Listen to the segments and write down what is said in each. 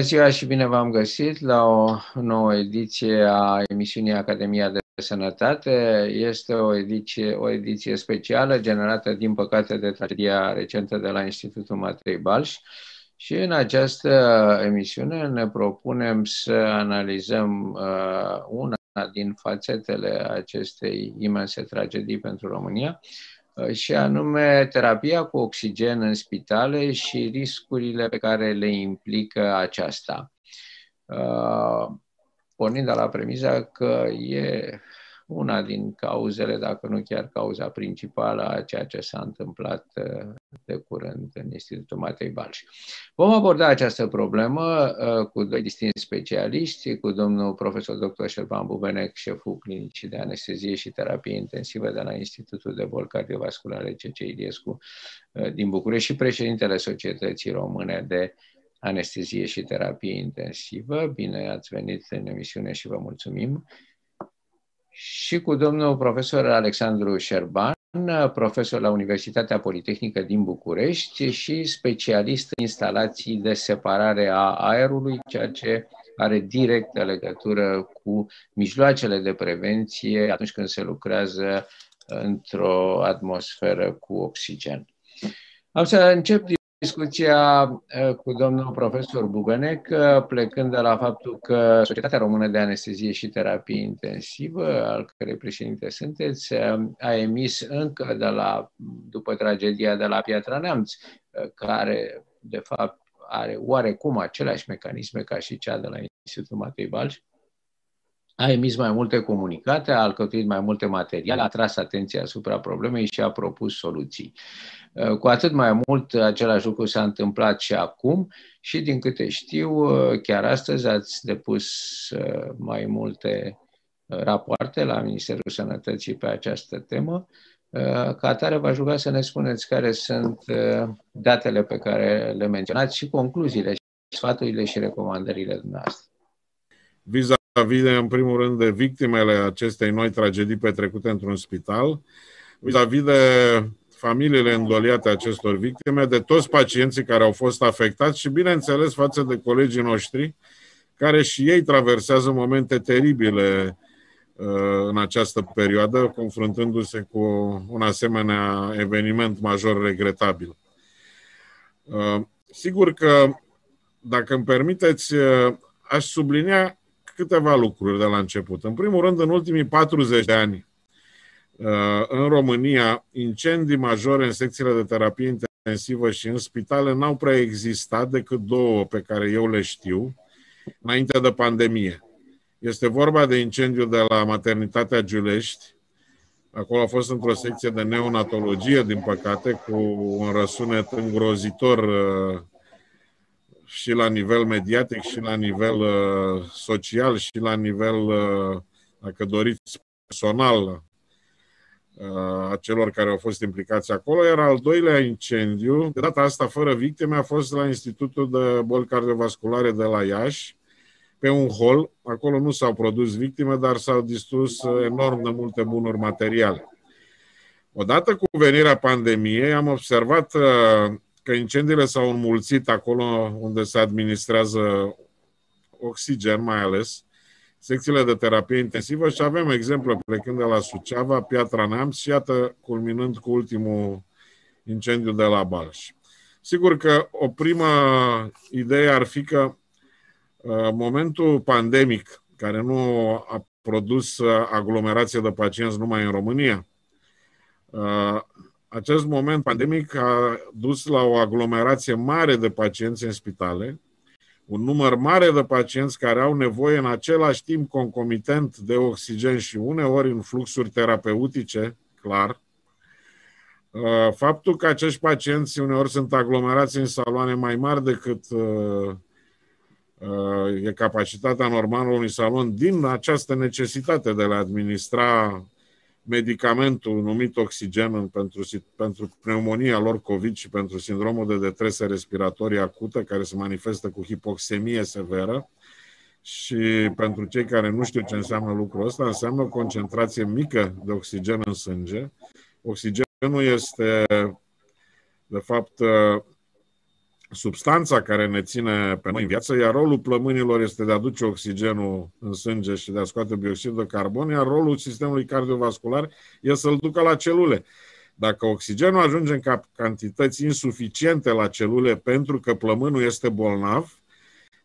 ziua și bine v-am găsit la o nouă ediție a emisiunii Academia de Sănătate. Este o ediție, o ediție specială generată, din păcate, de tragedia recentă de la Institutul Matei Balș. Și în această emisiune ne propunem să analizăm uh, una din fațetele acestei imense tragedii pentru România, Uh, și anume terapia cu oxigen în spitale și riscurile pe care le implică aceasta. Uh, pornind de la premiza că e una din cauzele, dacă nu chiar cauza principală a ceea ce s-a întâmplat uh, de curând în Institutul Matei Balș. Vom aborda această problemă uh, cu doi distinți specialiști, cu domnul profesor dr. Șerban Bubenec, șeful clinicii de anestezie și terapie intensivă de la Institutul de Boli Cardiovasculare CC Iliescu uh, din București și președintele Societății Române de Anestezie și Terapie Intensivă. Bine ați venit în emisiune și vă mulțumim și cu domnul profesor Alexandru Șerban, profesor la Universitatea Politehnică din București și specialist în instalații de separare a aerului, ceea ce are directă legătură cu mijloacele de prevenție atunci când se lucrează într-o atmosferă cu oxigen. Am să încep discuția uh, cu domnul profesor Bubenec, uh, plecând de la faptul că Societatea Română de Anestezie și Terapie Intensivă, al cărei președinte sunteți, uh, a emis încă de la, după tragedia de la Piatra Neamț, care de fapt are oarecum aceleași mecanisme ca și cea de la Institutul Matei Balș, a emis mai multe comunicate, a alcătuit mai multe materiale, a tras atenția asupra problemei și a propus soluții. Uh, cu atât mai mult, același lucru s-a întâmplat și acum și, din câte știu, uh, chiar astăzi ați depus uh, mai multe rapoarte la Ministerul Sănătății pe această temă. Ca atare, v-aș ruga să ne spuneți care sunt datele pe care le menționați și concluziile, sfaturile și recomandările dumneavoastră. Vis-a-vis, în primul rând, de victimele acestei noi tragedii petrecute într-un spital, vis-a-vis de familiile îndoliate acestor victime, de toți pacienții care au fost afectați și, bineînțeles, față de colegii noștri, care și ei traversează momente teribile uh, în această perioadă, confruntându-se cu un asemenea eveniment major regretabil. Uh, sigur că, dacă îmi permiteți, uh, aș sublinia câteva lucruri de la început. În primul rând, în ultimii 40 de ani, Uh, în România, incendii majore în secțiile de terapie intensivă și în spitale n-au prea existat decât două pe care eu le știu, înainte de pandemie. Este vorba de incendiu de la maternitatea Giulești. Acolo a fost într-o secție de neonatologie, din păcate, cu un răsunet îngrozitor uh, și la nivel mediatic, și la nivel uh, social, și la nivel, dacă doriți, personal a celor care au fost implicați acolo, iar al doilea incendiu, de data asta fără victime, a fost la Institutul de Boli Cardiovasculare de la Iași, pe un hol. Acolo nu s-au produs victime, dar s-au distrus enorm de multe bunuri materiale. Odată cu venirea pandemiei, am observat uh, că incendiile s-au înmulțit acolo unde se administrează oxigen, mai ales, secțiile de terapie intensivă și avem exemple plecând de la Suceava, Piatra Neamț și iată culminând cu ultimul incendiu de la Balș. Sigur că o primă idee ar fi că uh, momentul pandemic, care nu a produs uh, aglomerație de pacienți numai în România, uh, acest moment pandemic a dus la o aglomerație mare de pacienți în spitale, un număr mare de pacienți care au nevoie în același timp concomitent de oxigen și uneori în fluxuri terapeutice, clar. Uh, faptul că acești pacienți uneori sunt aglomerați în saloane mai mari decât uh, uh, e capacitatea normală unui salon din această necesitate de a administra medicamentul numit oxigen pentru, pentru pneumonia lor COVID și pentru sindromul de detresă respiratorie acută, care se manifestă cu hipoxemie severă. Și pentru cei care nu știu ce înseamnă lucrul ăsta, înseamnă o concentrație mică de oxigen în sânge. Oxigenul este, de fapt, substanța care ne ține pe noi în viață, iar rolul plămânilor este de a aduce oxigenul în sânge și de a scoate bioxid de carbon, iar rolul sistemului cardiovascular este să-l ducă la celule. Dacă oxigenul ajunge în cantități insuficiente la celule pentru că plămânul este bolnav,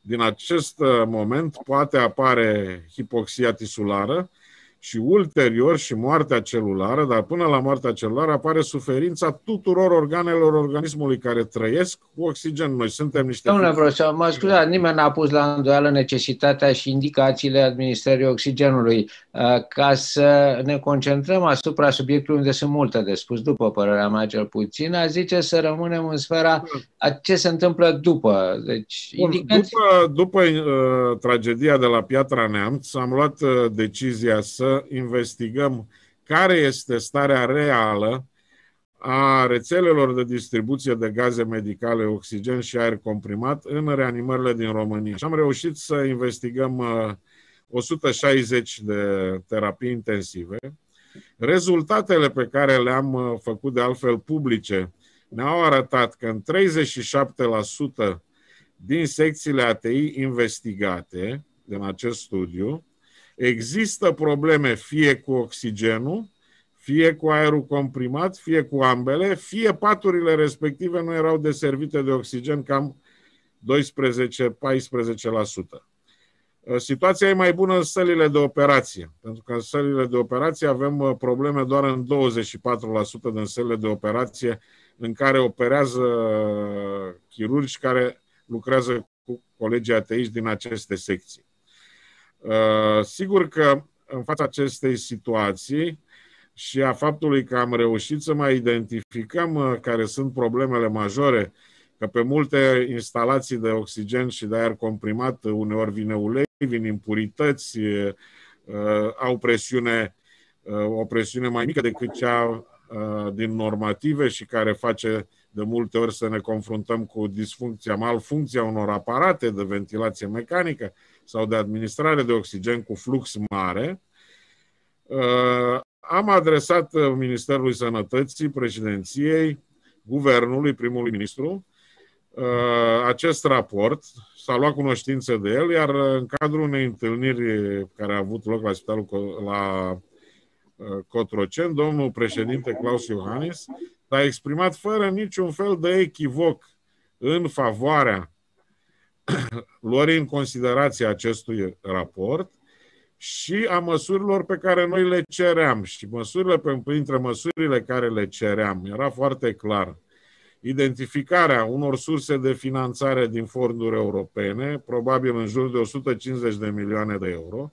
din acest uh, moment poate apare hipoxia tisulară, și ulterior și moartea celulară, dar până la moartea celulară apare suferința tuturor organelor organismului care trăiesc cu oxigen. Noi suntem niște... Domnule profesor, mă scuzați, nimeni n-a pus la îndoială necesitatea și indicațiile administrării oxigenului. Uh, ca să ne concentrăm asupra subiectului unde sunt multe de spus, după părerea mea cel puțin, aș zice să rămânem în sfera a ce se întâmplă după. Deci, Bun, indicații... După, după uh, tragedia de la Piatra Neamț, am luat uh, decizia să investigăm care este starea reală a rețelelor de distribuție de gaze medicale, oxigen și aer comprimat în reanimările din România. Și am reușit să investigăm 160 uh, de terapii intensive. Rezultatele pe care le-am uh, făcut de altfel publice ne-au arătat că în 37% din secțiile ATI investigate din acest studiu, Există probleme fie cu oxigenul, fie cu aerul comprimat, fie cu ambele, fie paturile respective nu erau deservite de oxigen cam 12-14%. Situația e mai bună în sălile de operație, pentru că în sălile de operație avem uh, probleme doar în 24% din sălile de operație în care operează uh, chirurgi care lucrează cu colegii ateiști din aceste secții. Uh, sigur că în fața acestei situații și a faptului că am reușit să mai identificăm uh, care sunt problemele majore, că pe multe instalații de oxigen și de aer comprimat uneori vine ulei, vin impurități, uh, au presiune, o presiune mai mică decât cea din normative și care face de multe ori să ne confruntăm cu disfuncția, malfuncția unor aparate de ventilație mecanică sau de administrare de oxigen cu flux mare, uh, am adresat Ministerului Sănătății, președinției, guvernului, primului ministru, uh, acest raport, s-a luat cunoștință de el, iar în cadrul unei întâlniri care a avut loc la spitalul la uh, Cotrocen, domnul președinte Claus Iohannis s-a exprimat fără niciun fel de echivoc în favoarea luării în considerație acestui raport și a măsurilor pe care noi le ceream. Și măsurile, printre măsurile care le ceream, era foarte clar identificarea unor surse de finanțare din fonduri europene, probabil în jur de 150 de milioane de euro,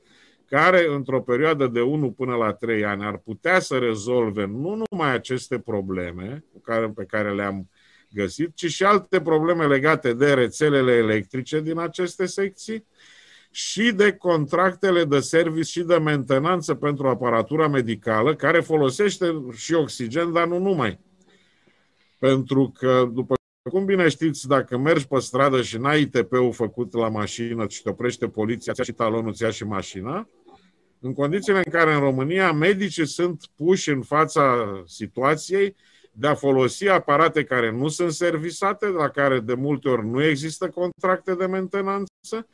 care într-o perioadă de 1 până la 3 ani ar putea să rezolve nu numai aceste probleme pe care le-am găsit, ci și alte probleme legate de rețelele electrice din aceste secții și de contractele de service și de mentenanță pentru aparatura medicală, care folosește și oxigen, dar nu numai. Pentru că, după cum bine știți, dacă mergi pe stradă și n-ai ITP-ul făcut la mașină și te oprește poliția și talonul îți ia și mașina, în condițiile în care în România medicii sunt puși în fața situației de a folosi aparate care nu sunt servisate, la care de multe ori nu există contracte de mentenanță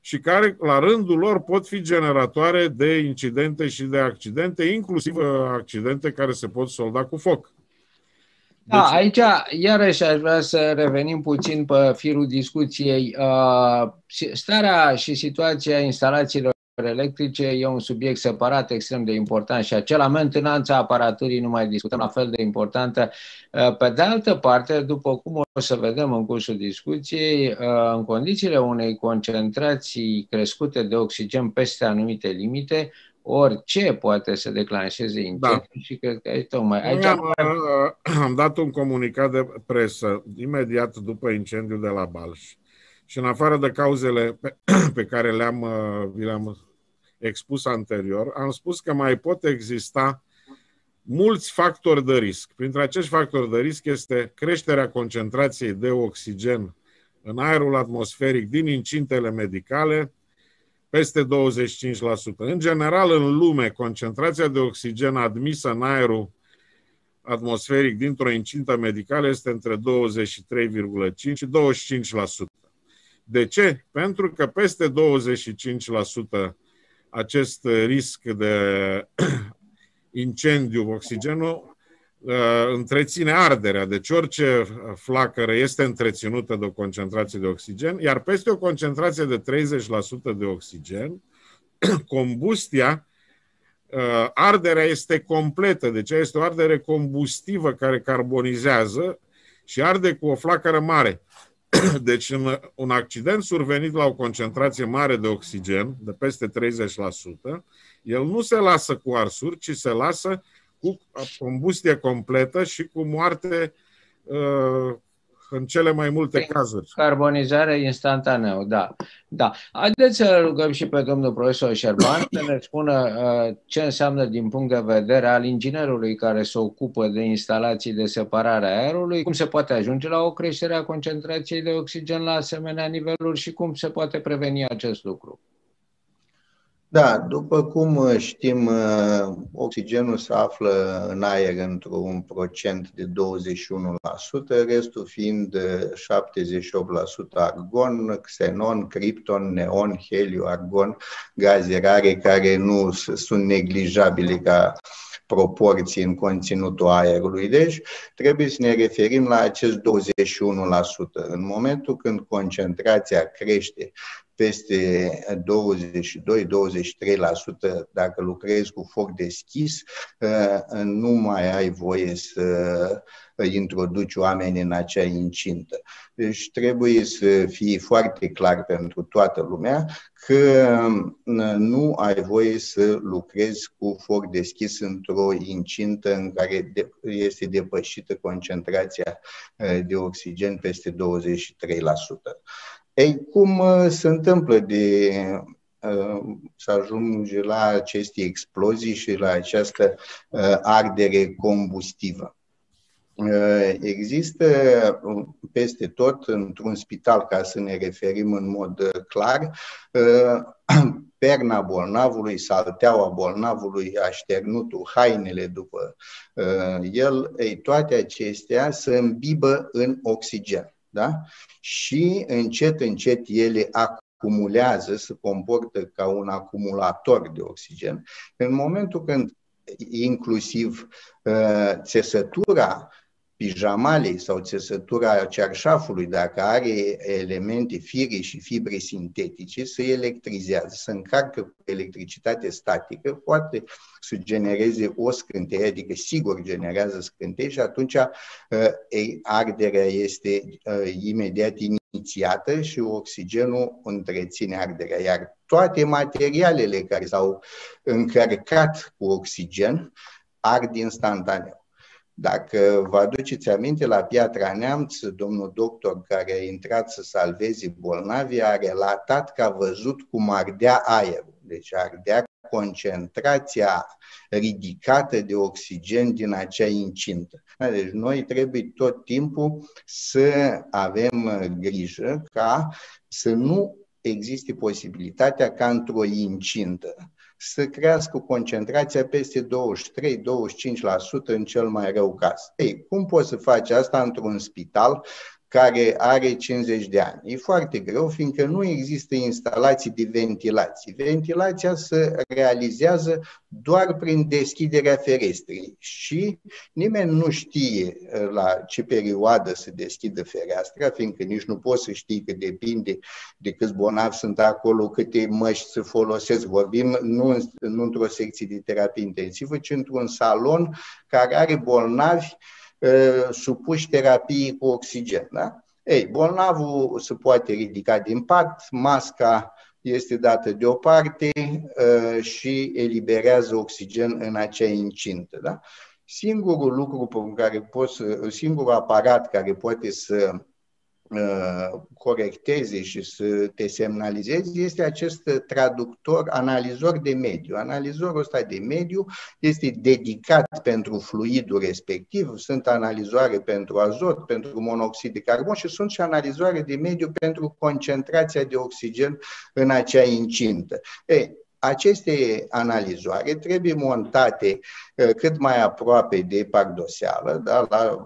și care, la rândul lor, pot fi generatoare de incidente și de accidente, inclusiv uh, accidente care se pot solda cu foc. Da, deci... aici iarăși aș vrea să revenim puțin pe firul discuției. Uh, starea și situația instalațiilor electrice e un subiect separat, extrem de important și acela mentenanța aparaturii nu mai discutăm, la fel de importantă. Uh, pe de altă parte, după cum o să vedem în cursul discuției, uh, în condițiile unei concentrații crescute de oxigen peste anumite limite, orice poate să declanșeze incendiu da. și cred că aici tocmai... Aici am, am dat un comunicat de presă imediat după incendiul de la Balș. Și în afară de cauzele pe, pe care le-am, uh, le-am expus anterior, am spus că mai pot exista mulți factori de risc. Printre acești factori de risc este creșterea concentrației de oxigen în aerul atmosferic din incintele medicale peste 25%. În general, în lume, concentrația de oxigen admisă în aerul atmosferic dintr-o incintă medicală este între 23,5 și 25%. De ce? Pentru că peste 25% acest risc de incendiu oxigenul uh, întreține arderea. Deci orice flacără este întreținută de o concentrație de oxigen, iar peste o concentrație de 30% de oxigen, combustia, uh, arderea este completă. Deci este o ardere combustivă care carbonizează și arde cu o flacără mare. Deci în un accident survenit la o concentrație mare de oxigen, de peste 30%, el nu se lasă cu arsuri, ci se lasă cu combustie completă și cu moarte uh, în cele mai multe cazuri. Carbonizare instantaneu, da. da. Haideți să rugăm și pe domnul profesor Șerban să ne spună uh, ce înseamnă din punct de vedere al inginerului care se ocupă de instalații de separare a aerului, cum se poate ajunge la o creștere a concentrației de oxigen la asemenea niveluri și cum se poate preveni acest lucru. Da, după cum uh, știm, uh, oxigenul se află în aer într-un procent de 21%, restul fiind 78% uh, argon, xenon, cripton, neon, heliu, argon, gaze rare care nu sunt neglijabile ca proporții în conținutul aerului. Deci trebuie să ne referim la acest 21%. În momentul când concentrația crește peste 22-23% dacă lucrezi cu foc deschis, uh, nu mai ai voie să introduci oameni în acea incintă. Deci trebuie să fie foarte clar pentru toată lumea că uh, nu ai voie să lucrezi cu foc deschis într-o incintă în care este depășită concentrația uh, de oxigen peste 23%. Ei, cum uh, se întâmplă de uh, să ajunge la aceste explozii și la această uh, ardere combustivă? Există peste tot, într-un spital, ca să ne referim în mod clar, perna bolnavului, salteaua bolnavului, așternutul, hainele după el, ei, toate acestea se îmbibă în oxigen da? și încet, încet ele acumulează, se comportă ca un acumulator de oxigen. În momentul când inclusiv uh, țesătura pijamalei sau țesătura cerșafului, dacă are elemente fire și fibre sintetice, se electrizează, se încarcă cu electricitate statică, poate să genereze o scânteie, adică sigur generează scânteie și atunci uh, arderea este uh, imediat inițiată și oxigenul întreține arderea. Iar toate materialele care s-au încărcat cu oxigen ard instantaneu. Dacă vă aduceți aminte, la Piatra Neamț, domnul doctor care a intrat să salveze bolnavi a relatat că a văzut cum ardea aerul. Deci ardea concentrația ridicată de oxigen din acea incintă. Deci noi trebuie tot timpul să avem grijă ca să nu existe posibilitatea ca într-o incintă să crească concentrația peste 23-25% în cel mai rău caz. Ei, cum poți să faci asta într-un spital care are 50 de ani. E foarte greu, fiindcă nu există instalații de ventilație. Ventilația se realizează doar prin deschiderea ferestrei și nimeni nu știe uh, la ce perioadă se deschide fereastra, fiindcă nici nu poți să știi că depinde de câți bolnavi sunt acolo, câte măști se folosesc. Vorbim nu, nu într-o secție de terapie intensivă, ci într-un salon care are bolnavi Uh, supuși terapiei cu oxigen. Da? Ei, bolnavul se poate ridica din pat, masca este dată deoparte uh, și eliberează oxigen în acea incintă. Da? Singurul lucru pe care poți, singurul aparat care poate să Uh, corecteze și să te semnalizezi este acest traductor, analizor de mediu. Analizorul ăsta de mediu este dedicat pentru fluidul respectiv, sunt analizoare pentru azot, pentru monoxid de carbon și sunt și analizoare de mediu pentru concentrația de oxigen în acea incintă. Ei, aceste analizoare trebuie montate uh, cât mai aproape de pardoseală, da, la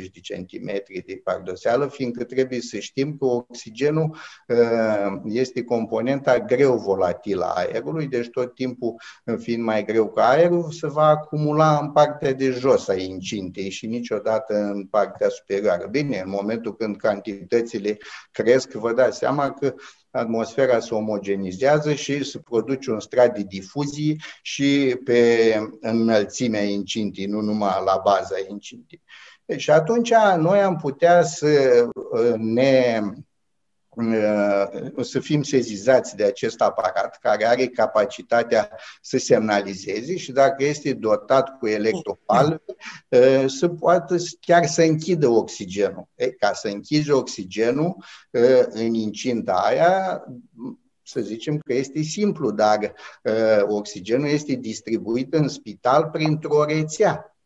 20-30 de centimetri de pardoseală, fiindcă trebuie să știm că oxigenul uh, este componenta greu volatilă a aerului, deci tot timpul fiind mai greu ca aerul, se va acumula în partea de jos a incintei și niciodată în partea superioară. Bine, în momentul când cantitățile cresc, vă dați seama că atmosfera se omogenizează și se produce un strat de difuzie și pe înălțimea incintii, nu numai la baza incintii. Deci atunci noi am putea să uh, ne Uh, să fim sezizați de acest aparat care are capacitatea să semnalizeze și dacă este dotat cu electropal, uh, să poată chiar să închidă oxigenul. Ca să închizi oxigenul uh, în incinta aia, să zicem că este simplu, dar oxigenul este distribuit în spital printr-o rețea.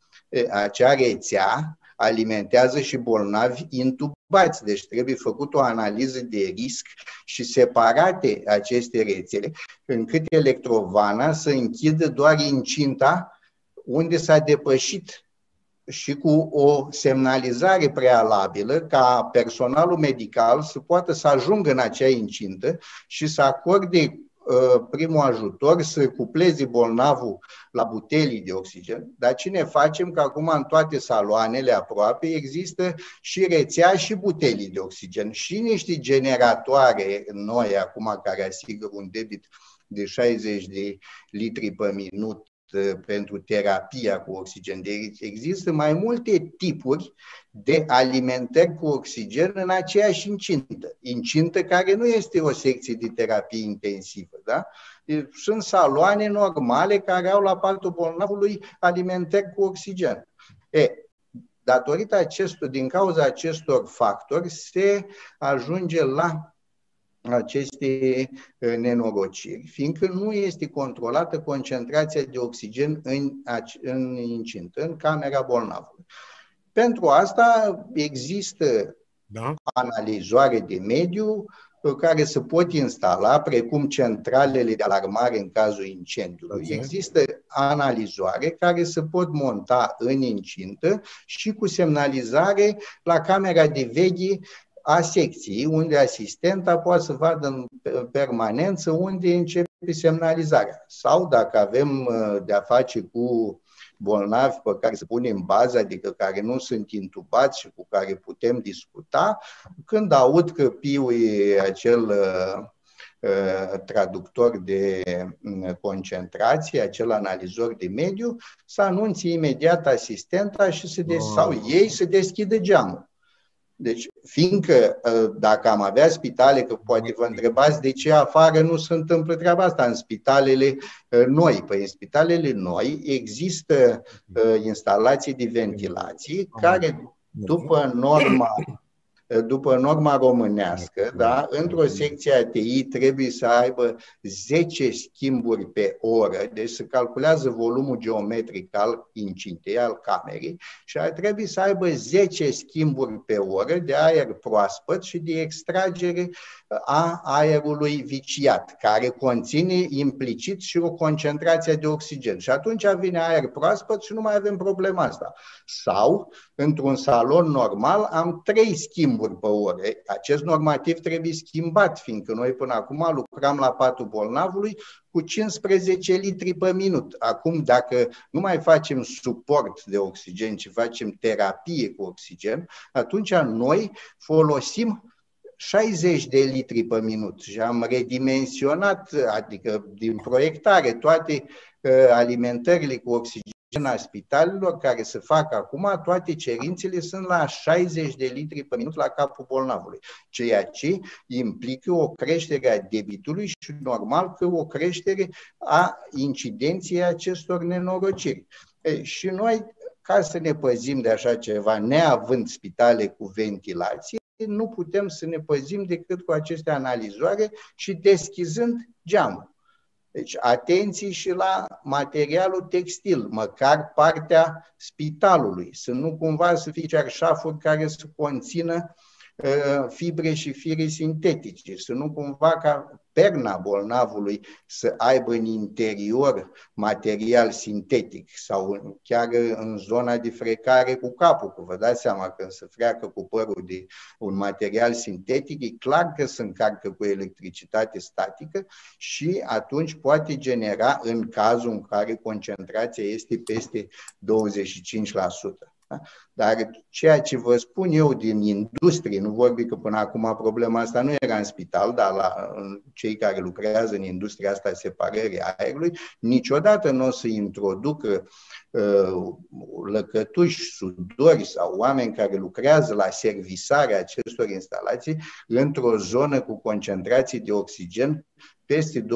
Acea rețea alimentează și bolnavi intubați. Deci trebuie făcut o analiză de risc și separate aceste rețele, încât electrovana să închidă doar incinta unde s-a depășit și cu o semnalizare prealabilă ca personalul medical să poată să ajungă în acea incintă și să acorde Uh, primul ajutor, să cupleze bolnavul la butelii de oxigen, dar ce ne facem că acum în toate saloanele aproape există și rețea și butelii de oxigen. Și niște generatoare noi acum care asigură un debit de 60 de litri pe minut Uh, pentru terapia cu oxigen. Deci există mai multe tipuri de alimentări cu oxigen în aceeași incintă. Incintă care nu este o secție de terapie intensivă. Da? Sunt saloane normale care au la patul bolnavului alimentări cu oxigen. E, datorită acestor, din cauza acestor factori, se ajunge la aceste uh, nenorociri, fiindcă nu este controlată concentrația de oxigen în, în incintă, în camera bolnavului. Pentru asta există da. analizoare de mediu uh, care se pot instala, precum centralele de alarmare în cazul incendiului. Okay. Există analizoare care se pot monta în incintă și cu semnalizare la camera de veghe a secției, unde asistenta poate să vadă în permanență unde începe semnalizarea. Sau dacă avem uh, de-a face cu bolnavi pe care se pune în bază, adică care nu sunt intubați și cu care putem discuta, când aud că piu e acel uh, uh, traductor de mm, concentrație, acel analizor de mediu, să anunțe imediat asistenta și să des- sau ei să deschidă geamul. Deci, fiindcă ă, dacă am avea spitale, că poate vă întrebați de ce afară nu se întâmplă treaba asta în spitalele ă, noi. Păi în spitalele noi există ă, instalații de ventilație care, după norma după norma românească, da, într-o secție ATI trebuie să aibă 10 schimburi pe oră, deci se calculează volumul geometric al incintei, al camerei, și ar trebui să aibă 10 schimburi pe oră de aer proaspăt și de extragere a aerului viciat, care conține implicit și o concentrație de oxigen. Și atunci vine aer proaspăt și nu mai avem problema asta. Sau, într-un salon normal, am trei schimburi pe ore. Acest normativ trebuie schimbat, fiindcă noi până acum lucram la patul bolnavului cu 15 litri pe minut. Acum, dacă nu mai facem suport de oxigen, ci facem terapie cu oxigen, atunci noi folosim 60 de litri pe minut și am redimensionat, adică din proiectare, toate uh, alimentările cu oxigen a spitalelor care se fac acum, toate cerințele sunt la 60 de litri pe minut la capul bolnavului, ceea ce implică o creștere a debitului și normal că o creștere a incidenței acestor nenorociri. E, și noi, ca să ne păzim de așa ceva, neavând spitale cu ventilație, nu putem să ne păzim decât cu aceste analizoare și deschizând geamul. Deci atenție și la materialul textil, măcar partea spitalului, să nu cumva să fie cerșafuri care să conțină uh, fibre și fire sintetice, să nu cumva ca perna bolnavului să aibă în interior material sintetic sau chiar în zona de frecare cu capul, că vă dați seama când se freacă cu părul de un material sintetic, e clar că se încarcă cu electricitate statică și atunci poate genera în cazul în care concentrația este peste 25%. Da? Dar ceea ce vă spun eu din industrie, nu vorbi că până acum problema asta nu era în spital, dar la cei care lucrează în industria asta separării aerului, niciodată nu o să introducă uh, lăcătuși, sudori sau oameni care lucrează la servisarea acestor instalații într-o zonă cu concentrații de oxigen peste 22-23%,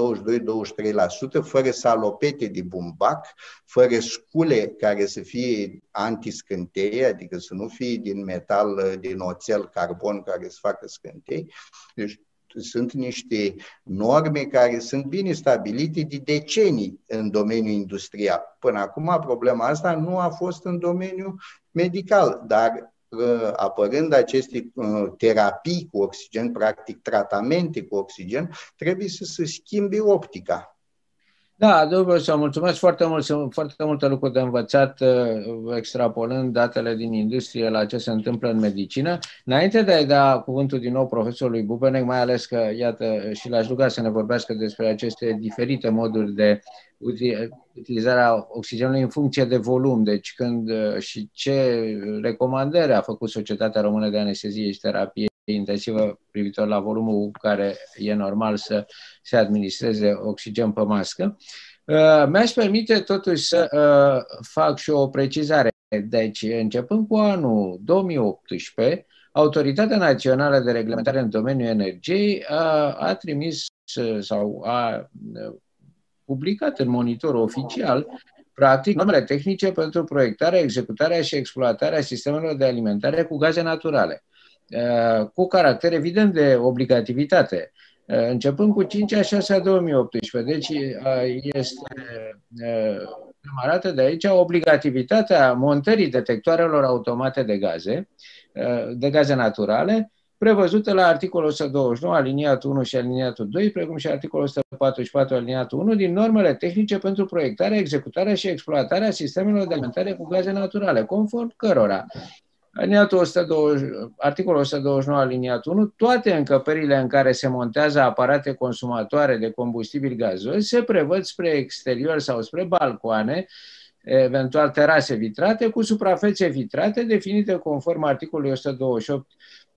fără salopete de bumbac, fără scule care să fie antiscânteie, adică să nu fie din metal, din oțel, carbon care să facă scântei. Deci sunt niște norme care sunt bine stabilite de decenii în domeniul industrial. Până acum problema asta nu a fost în domeniul medical, dar apărând aceste uh, terapii cu oxigen, practic tratamente cu oxigen, trebuie să se schimbe optica. Da, domnul să mulțumesc foarte mult. Sunt foarte multe lucruri de învățat uh, extrapolând datele din industrie la ce se întâmplă în medicină. Înainte de a da cuvântul din nou profesorului Bubenec, mai ales că, iată, și l-aș ruga să ne vorbească despre aceste diferite moduri de utilizarea oxigenului în funcție de volum, deci când uh, și ce recomandări a făcut Societatea Română de Anestezie și Terapie intensivă privitor la volumul care e normal să se administreze oxigen pe mască. Uh, mi-aș permite totuși să uh, fac și o precizare. Deci, începând cu anul 2018, Autoritatea Națională de Reglementare în domeniul energiei a, a trimis sau a publicat în monitor oficial practic normele tehnice pentru proiectarea, executarea și exploatarea sistemelor de alimentare cu gaze naturale. Uh, cu caracter evident de obligativitate, uh, începând cu 5 a 6 a 2018. Deci uh, este arată de aici obligativitatea montării detectoarelor automate de gaze, de gaze naturale, prevăzută la articolul 129, aliniatul 1 și aliniatul 2, precum și articolul 144, aliniatul 1, din normele tehnice pentru proiectarea, executarea și exploatarea sistemelor de alimentare cu gaze naturale, conform cărora Aliniatul 120, articolul 129, aliniatul 1, toate încăperile în care se montează aparate consumatoare de combustibil gazos se prevăd spre exterior sau spre balcoane, eventual terase vitrate, cu suprafețe vitrate definite conform articolului 128 Uh,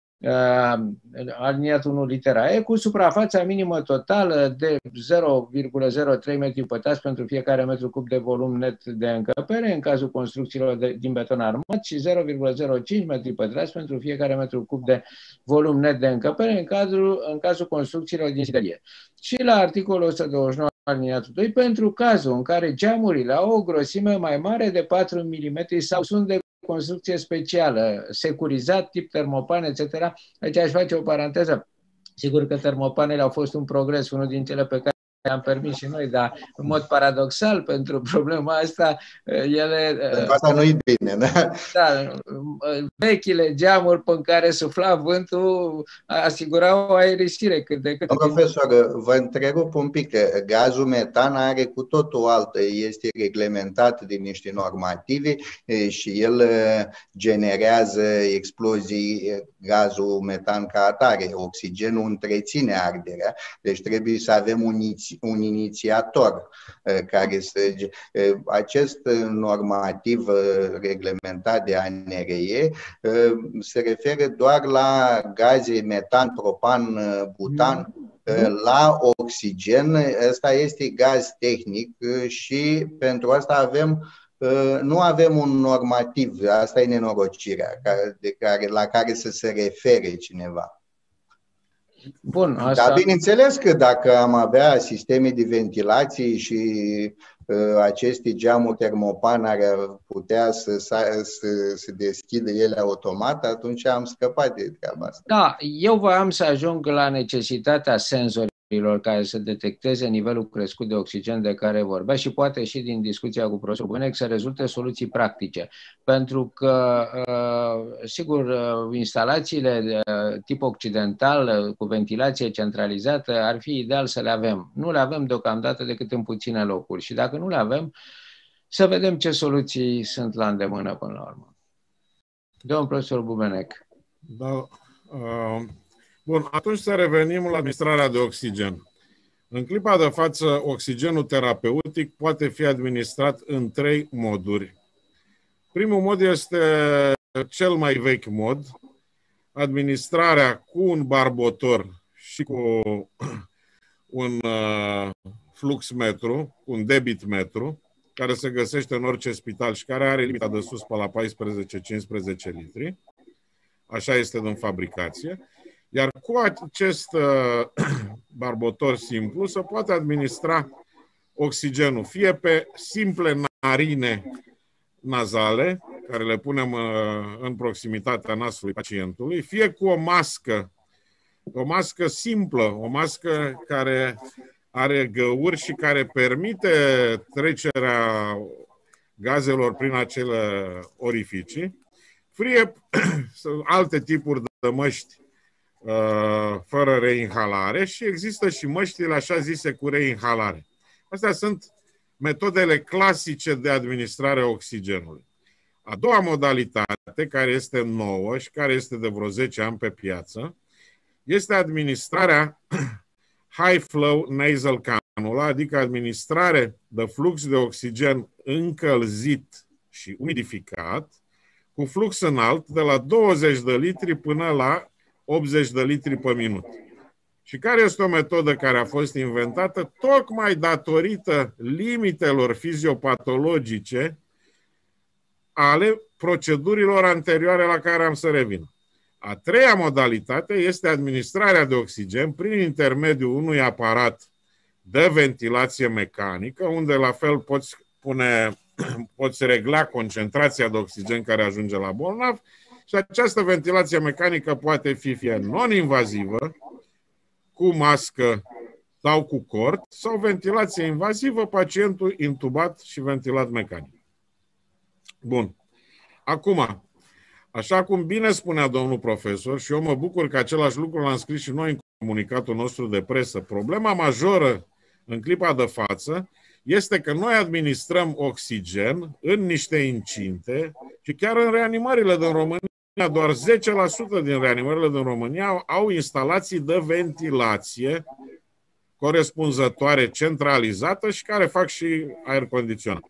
aliniatul 1 litera E, cu suprafața minimă totală de 0,03 metri pătrați pentru fiecare metru cub de volum net de încăpere, în cazul construcțiilor de, din beton armat, și 0,05 metri pătrați pentru fiecare metru cub de volum net de încăpere, în cazul, în cazul construcțiilor din siderie. Și la articolul 129 aliniatul 2, pentru cazul în care geamurile au o grosime mai mare de 4 mm sau sunt de construcție specială, securizat, tip termopan, etc. Aici aș face o paranteză. Sigur că termopanele au fost un progres, unul din cele pe care am permis și noi, dar în mod paradoxal pentru problema asta, ele... Asta nu e bine, da? Da, vechile geamuri pe care sufla vântul asigurau o aerisire cât de cât. Profesor, vă întrerup un pic. Gazul metan are cu totul altă, este reglementat de niște normative și el generează explozii, gazul metan ca atare. Oxigenul întreține arderea, deci trebuie să avem un un inițiator uh, care să... Uh, acest normativ uh, reglementat de ANRE se referă doar la gaze metan, propan, butan, la oxigen. Ăsta este gaz tehnic și pentru asta avem nu avem un normativ, asta e nenorocirea de care, la care să se refere cineva. Bun, asta... Dar bineînțeles că dacă am avea sisteme de ventilație și uh, aceste geamuri termopan ar putea să, să, să, să deschidă ele automat, atunci am scăpat de treaba asta. Da, eu voiam să ajung la necesitatea senzorilor care să detecteze nivelul crescut de oxigen de care vorbea și poate și din discuția cu profesorul Bănec să rezulte soluții practice. Pentru că, uh, sigur, uh, instalațiile de tip occidental cu ventilație centralizată ar fi ideal să le avem. Nu le avem deocamdată decât în puține locuri și dacă nu le avem, să vedem ce soluții sunt la îndemână până la urmă. Domnul profesor Bubenec. Da, uh, bun, atunci să revenim la administrarea de oxigen. În clipa de față, oxigenul terapeutic poate fi administrat în trei moduri. Primul mod este cel mai vechi mod, administrarea cu un barbotor și cu un uh, flux metru, cu un debit metru, care se găsește în orice spital și care are limita de sus pe la 14-15 litri. Așa este din fabricație. Iar cu acest uh, barbotor simplu se poate administra oxigenul fie pe simple narine nazale, care le punem uh, în proximitatea nasului pacientului, fie cu o mască, o mască simplă, o mască care are găuri și care permite trecerea gazelor prin acele orificii, fie alte tipuri de măști. uh, fără reinhalare și există și măștile așa zise cu reinhalare. Astea sunt metodele clasice de administrare a oxigenului. A doua modalitate, care este nouă și care este de vreo 10 ani pe piață, este administrarea high flow nasal cannula, adică administrare de flux de oxigen încălzit și umidificat, cu flux înalt de la 20 de litri până la 80 de litri pe minut. Și care este o metodă care a fost inventată tocmai datorită limitelor fiziopatologice ale procedurilor anterioare la care am să revin. A treia modalitate este administrarea de oxigen prin intermediul unui aparat de ventilație mecanică, unde la fel poți pune, poți regla concentrația de oxigen care ajunge la bolnav și această ventilație mecanică poate fi fie non-invazivă, cu mască sau cu cort, sau ventilație invazivă, pacientul intubat și ventilat mecanic. Bun. Acum, Așa cum bine spunea domnul profesor, și eu mă bucur că același lucru l-am scris și noi în comunicatul nostru de presă, problema majoră în clipa de față este că noi administrăm oxigen în niște incinte și chiar în reanimările din România, doar 10% din reanimările din România au instalații de ventilație corespunzătoare centralizată și care fac și aer condiționat.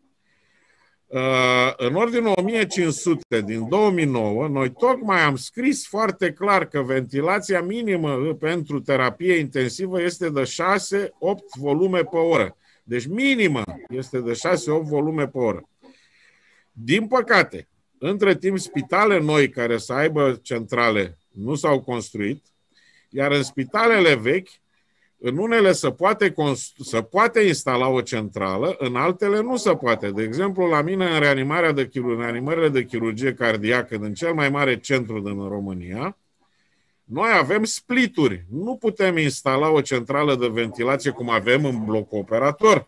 Uh, în ordinul 1500 din 2009, noi tocmai am scris foarte clar că ventilația minimă pentru terapie intensivă este de 6-8 volume pe oră. Deci minimă este de 6-8 volume pe oră. Din păcate, între timp, spitale noi care să aibă centrale nu s-au construit, iar în spitalele vechi în unele se poate, se poate instala o centrală, în altele nu se poate. De exemplu, la mine în reanimarea de chirurgie, în reanimările de chirurgie cardiacă din cel mai mare centru din România, noi avem splituri. Nu putem instala o centrală de ventilație cum avem în bloc operator,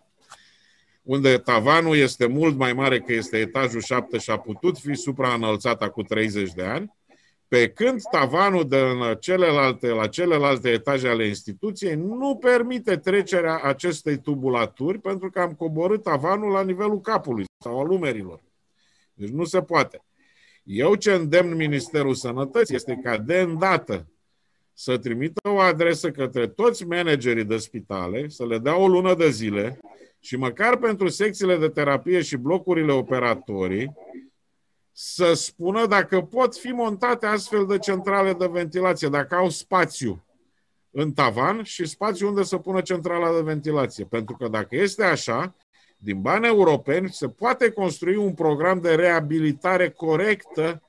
unde tavanul este mult mai mare că este etajul 7 și a putut fi supraînălțat cu 30 de ani pe când tavanul de celelalte, la celelalte etaje ale instituției nu permite trecerea acestei tubulaturi pentru că am coborât tavanul la nivelul capului sau al umerilor. Deci nu se poate. Eu ce îndemn Ministerul Sănătății este ca de îndată să trimită o adresă către toți managerii de spitale, să le dea o lună de zile și măcar pentru secțiile de terapie și blocurile operatorii, să spună dacă pot fi montate astfel de centrale de ventilație, dacă au spațiu în tavan și spațiu unde să pună centrala de ventilație. Pentru că dacă este așa, din bani europeni se poate construi un program de reabilitare corectă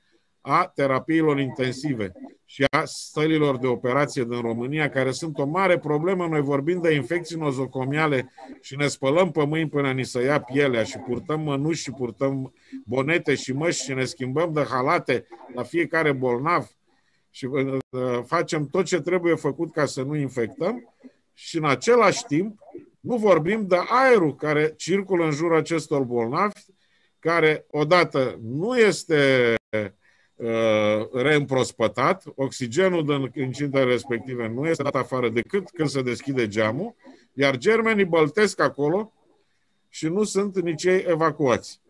a terapiilor intensive și a stălilor de operație din România, care sunt o mare problemă. Noi vorbim de infecții nozocomiale și ne spălăm pe mâini până ni se ia pielea și purtăm mănuși și purtăm bonete și măști și ne schimbăm de halate la fiecare bolnav și uh, facem tot ce trebuie făcut ca să nu infectăm. și în același timp nu vorbim de aerul care circulă în jurul acestor bolnavi, care odată nu este uh, reîmprospătat, oxigenul din incintele respective nu este dat afară decât când se deschide geamul, iar germenii băltesc acolo și nu sunt nici ei evacuați.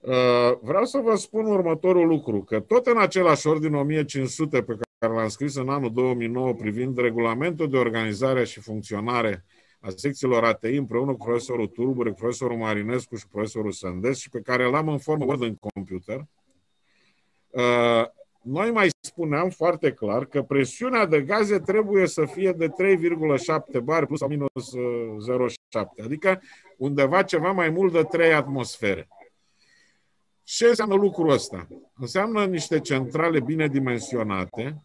Uh, vreau să vă spun următorul lucru, că tot în același ordin 1500 pe care l-am scris în anul 2009 privind regulamentul de organizare și funcționare a secțiilor ATI împreună cu profesorul Turbure, profesorul Marinescu și profesorul Sândes și pe care l-am în formă Word în computer, uh, noi mai spuneam foarte clar că presiunea de gaze trebuie să fie de 3,7 bar plus sau minus 0,7, adică undeva ceva mai mult de 3 atmosfere. Ce înseamnă lucrul ăsta? Înseamnă niște centrale bine dimensionate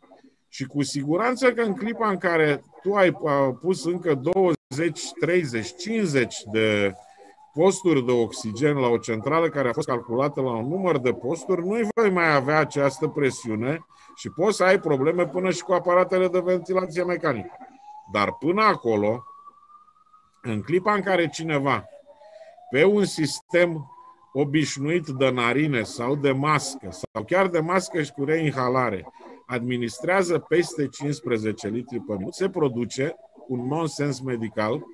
și cu siguranță că în clipa în care tu ai pus încă 20, 30, 50 de posturi de oxigen la o centrală care a fost calculată la un număr de posturi, nu vei mai avea această presiune și poți să ai probleme până și cu aparatele de ventilație mecanică. Dar până acolo, în clipa în care cineva pe un sistem obișnuit de narine sau de mască, sau chiar de mască și cu reinhalare, administrează peste 15 litri pe minut, se produce un nonsens medical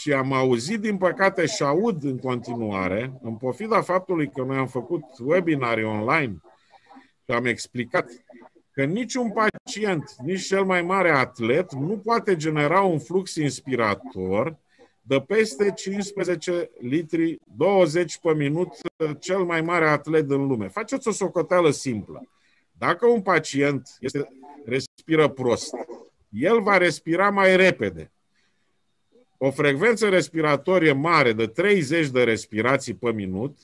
și am auzit, din păcate, și aud în continuare, în pofida faptului că noi am făcut webinari online și am explicat că niciun pacient, nici cel mai mare atlet, nu poate genera un flux inspirator de peste 15 litri, 20 pe minut, cel mai mare atlet din lume. Faceți o socoteală simplă. Dacă un pacient este, respiră prost, el va respira mai repede. O frecvență respiratorie mare de 30 de respirații pe minut,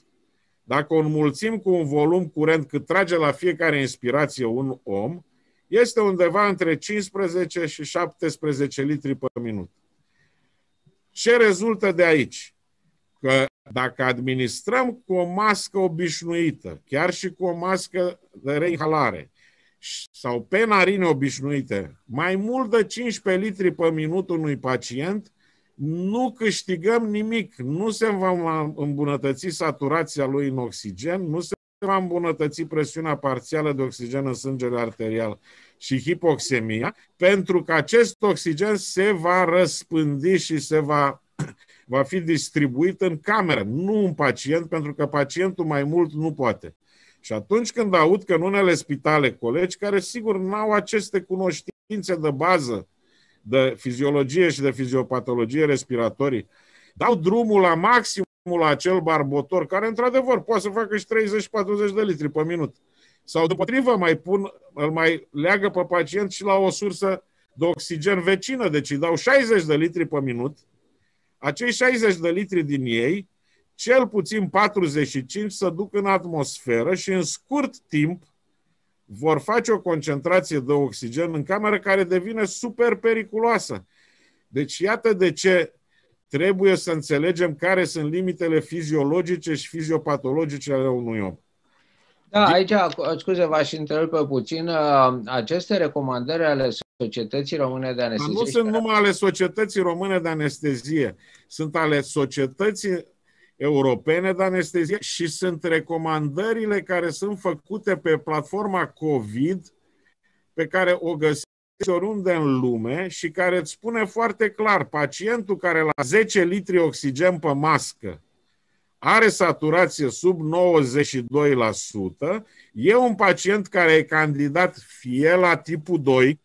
dacă o înmulțim cu un volum curent cât trage la fiecare inspirație un om, este undeva între 15 și 17 litri pe minut. Ce rezultă de aici? Că dacă administrăm cu o mască obișnuită, chiar și cu o mască de reinhalare, sau pe narine obișnuite, mai mult de 15 litri pe minut unui pacient, nu câștigăm nimic. Nu se va îmbunătăți saturația lui în oxigen, nu se va îmbunătăți presiunea parțială de oxigen în sângele arterial și hipoxemia, pentru că acest oxigen se va răspândi și se va, va fi distribuit în cameră, nu în pacient, pentru că pacientul mai mult nu poate. Și atunci când aud că în unele spitale colegi care sigur n-au aceste cunoștințe de bază de fiziologie și de fiziopatologie respiratorii, dau drumul la maximul la acel barbotor, care într-adevăr poate să facă și 30-40 de litri pe minut. Sau, potrivă, mai pun, îl mai leagă pe pacient și la o sursă de oxigen vecină, deci îi dau 60 de litri pe minut. Acei 60 de litri din ei, cel puțin 45 să duc în atmosferă și în scurt timp vor face o concentrație de oxigen în cameră care devine super periculoasă. Deci iată de ce trebuie să înțelegem care sunt limitele fiziologice și fiziopatologice ale unui om. Da, aici, scuze, v-aș întrerupe puțin. Aceste recomandări ale Societății Române de Anestezie... nu sunt numai ale Societății Române de Anestezie, sunt ale Societății Europene de Anestezie și sunt recomandările care sunt făcute pe platforma COVID pe care o găsești oriunde în lume și care îți spune foarte clar, pacientul care la 10 litri oxigen pe mască are saturație sub 92%, e un pacient care e candidat fie la tipul 2,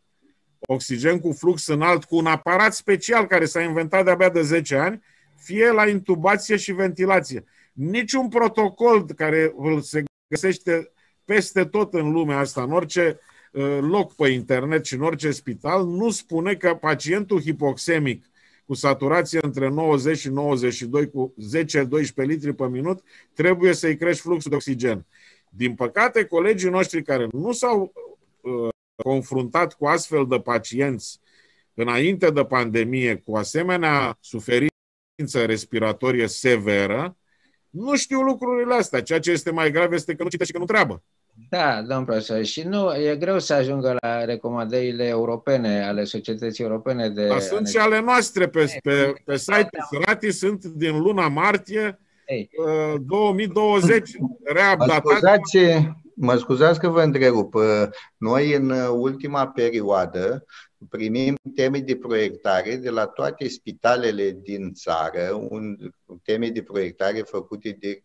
oxigen cu flux înalt, cu un aparat special care s-a inventat de-abia de 10 ani, fie la intubație și ventilație. Niciun protocol care se găsește peste tot în lumea asta, în orice uh, loc pe internet și în orice spital, nu spune că pacientul hipoxemic cu saturație între 90 și 92 cu 10-12 litri pe minut, trebuie să-i crești fluxul de oxigen. Din păcate, colegii noștri care nu s-au uh, confruntat cu astfel de pacienți înainte de pandemie, cu asemenea suferință respiratorie severă, nu știu lucrurile astea. Ceea ce este mai grav este că nu citește și că nu treabă. Da, domnul profesor. Și nu, e greu să ajungă la recomandările europene, ale societății europene de... Dar sunt și ale noastre pe, pe, pe site Srati, sunt din luna martie Ei. 2020, reabdatate. Mă scuzați, mă scuzați că vă întrerup. Noi în ultima perioadă primim teme de proiectare de la toate spitalele din țară, un, teme de proiectare făcute de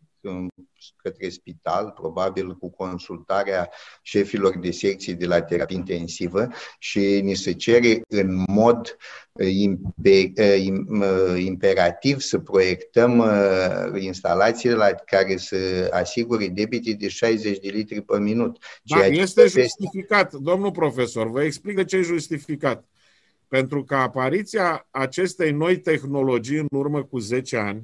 către spital, probabil cu consultarea șefilor de secții de la terapie intensivă și ni se cere în mod eh, eh, imperativ să proiectăm eh, instalațiile la care să asigure debite de 60 de litri pe minut. Da, este justificat, domnul profesor, vă explic de ce e justificat. Pentru că apariția acestei noi tehnologii în urmă cu 10 ani,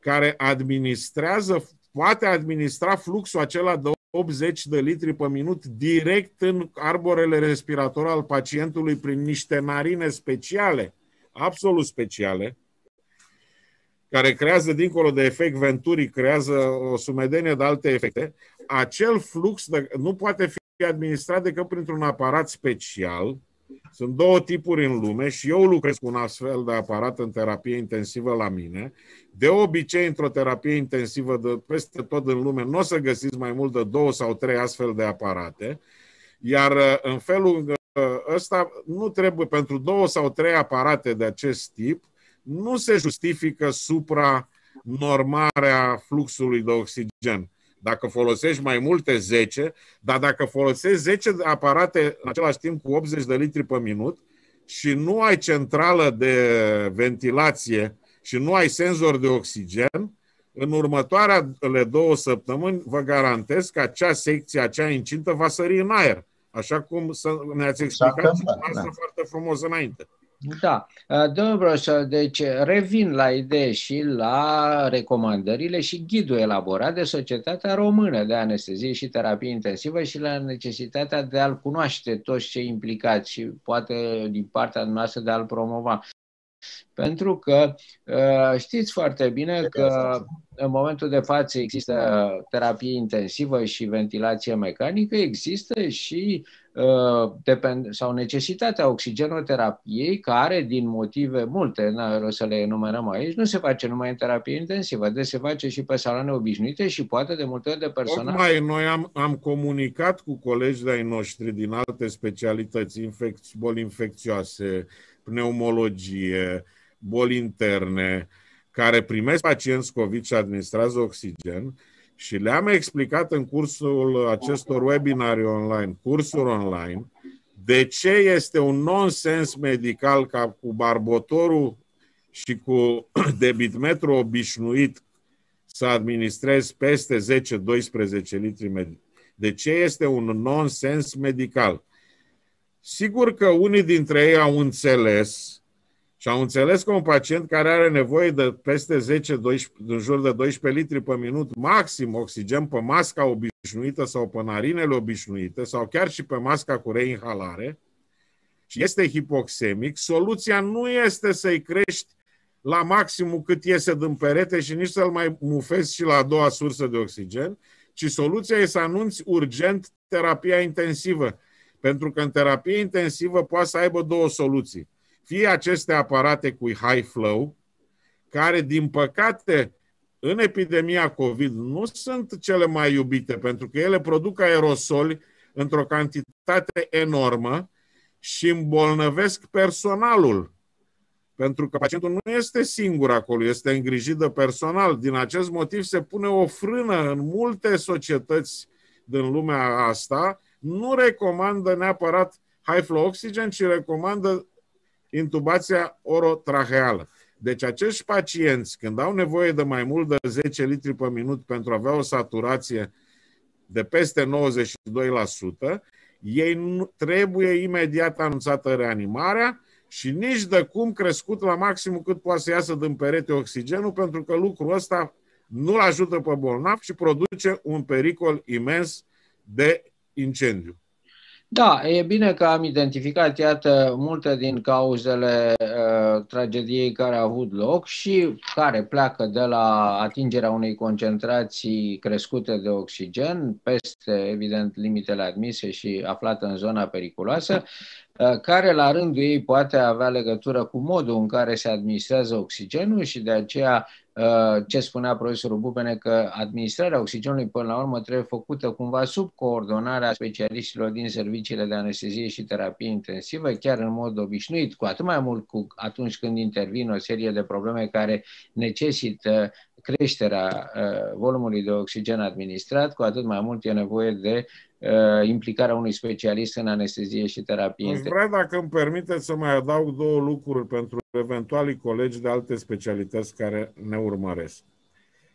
care administrează, poate administra fluxul acela de 80 de litri pe minut direct în arborele respirator al pacientului prin niște narine speciale, absolut speciale, care creează, dincolo de efect Venturi, creează o sumedenie de alte efecte, acel flux de, nu poate fi administrat decât printr-un aparat special, sunt două tipuri în lume și eu lucrez cu un astfel de aparat în terapie intensivă la mine. De obicei, într-o terapie intensivă de peste tot în lume, nu o să găsiți mai mult de două sau trei astfel de aparate. Iar uh, în felul uh, ăsta nu trebuie, pentru două sau trei aparate de acest tip, nu se justifică supra normarea fluxului de oxigen dacă folosești mai multe 10, dar dacă folosești 10 aparate în același timp cu 80 de litri pe minut și nu ai centrală de ventilație și nu ai senzor de oxigen, în următoarele două săptămâni vă garantez că acea secție, acea incintă va sări în aer. Așa cum ne-ați explicat și da. foarte frumos înainte. Da. Uh, domnul profesor, deci revin la idee și la recomandările și ghidul elaborat de Societatea Română de Anestezie și Terapie Intensivă și la necesitatea de a-l cunoaște toți cei implicați și poate din partea noastră de a-l promova. Pentru că uh, știți foarte bine că în momentul de față există terapie intensivă și ventilație mecanică, există și uh, depend, sau necesitatea oxigenoterapiei, care din motive multe, nu să le enumerăm aici, nu se face numai în terapie intensivă, de se face și pe saloane obișnuite și poate de multe ori de personal. Tocmai noi am, am comunicat cu colegi de-ai noștri din alte specialități, infec- boli infecțioase, pneumologie, boli interne, care primesc pacienți COVID și administrează oxigen și le-am explicat în cursul acestor webinari online, cursuri online, de ce este un nonsens medical ca cu barbotorul și cu debitmetru obișnuit să administrezi peste 10-12 litri medici. De ce este un nonsens medical? Sigur că unii dintre ei au înțeles și au înțeles că un pacient care are nevoie de peste 10, 12, în jur de 12 litri pe minut maxim oxigen pe masca obișnuită sau pe narinele obișnuite sau chiar și pe masca cu reinhalare și este hipoxemic, soluția nu este să-i crești la maximul cât iese din perete și nici să-l mai mufezi și la a doua sursă de oxigen, ci soluția e să anunți urgent terapia intensivă. Pentru că în terapie intensivă poate să aibă două soluții fie aceste aparate cu high flow, care, din păcate, în epidemia COVID nu sunt cele mai iubite, pentru că ele produc aerosoli într-o cantitate enormă și îmbolnăvesc personalul. Pentru că pacientul nu este singur acolo, este îngrijit de personal. Din acest motiv se pune o frână în multe societăți din lumea asta. Nu recomandă neapărat high flow oxygen, ci recomandă intubația orotraheală. Deci acești pacienți, când au nevoie de mai mult de 10 litri pe minut pentru a avea o saturație de peste 92%, ei nu, trebuie imediat anunțată reanimarea și nici de cum crescut la maximul cât poate să iasă din perete oxigenul, pentru că lucrul ăsta nu-l ajută pe bolnav și produce un pericol imens de incendiu. Da, e bine că am identificat, iată, multe din cauzele uh, tragediei care au avut loc și care pleacă de la atingerea unei concentrații crescute de oxigen, peste, evident, limitele admise și aflată în zona periculoasă, uh, care la rândul ei poate avea legătură cu modul în care se administrează oxigenul și de aceea Uh, ce spunea profesorul Bubene, că administrarea oxigenului până la urmă trebuie făcută cumva sub coordonarea specialiștilor din serviciile de anestezie și terapie intensivă, chiar în mod obișnuit, cu atât mai mult cu atunci când intervin o serie de probleme care necesită creșterea uh, volumului de oxigen administrat, cu atât mai mult e nevoie de uh, implicarea unui specialist în anestezie și terapie. Aș vrea, dacă îmi permiteți, să mai adaug două lucruri pentru eventualii colegi de alte specialități care ne urmăresc.